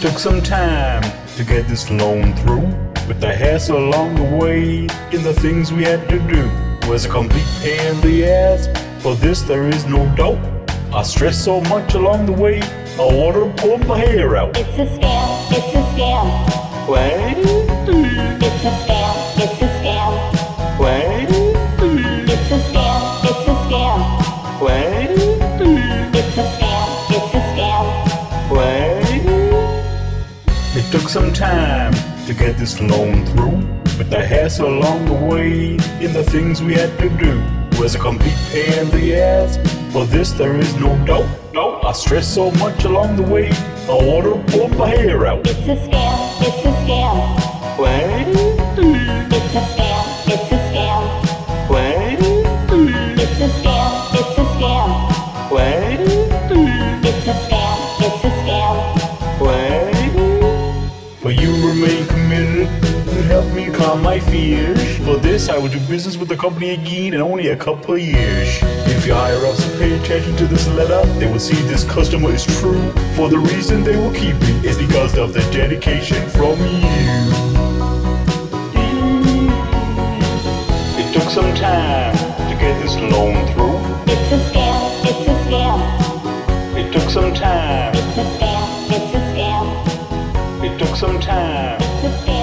took some time to get this loan through. With the hassle along the way in the things we had to do. Was a complete pain in the ass. For this there is no doubt. I stressed so much along the way, I wanted to pull my hair out. It's a scam, it's a scam, Wait, it's a scam, it's a scam, wait, it's a scam, it's a scam, wait, it's a scam, took some time to get this loan through. With the hassle along the way in the things we had to do. Was a complete pain in the ass. For this there is no doubt. No, I stressed so much along the way, I wanted to pull my hair out. it's a scam, it's a scam, Wait, But you remain committed and help me calm my fears. For this, I will do business with the company again in only a couple of years. If your higher ups pay attention to this letter, they will see this customer is true. For the reason they will keep it is because of the dedication from you. It took some time to get this loan through. it's a scam, it's a scam, It took some time took some time.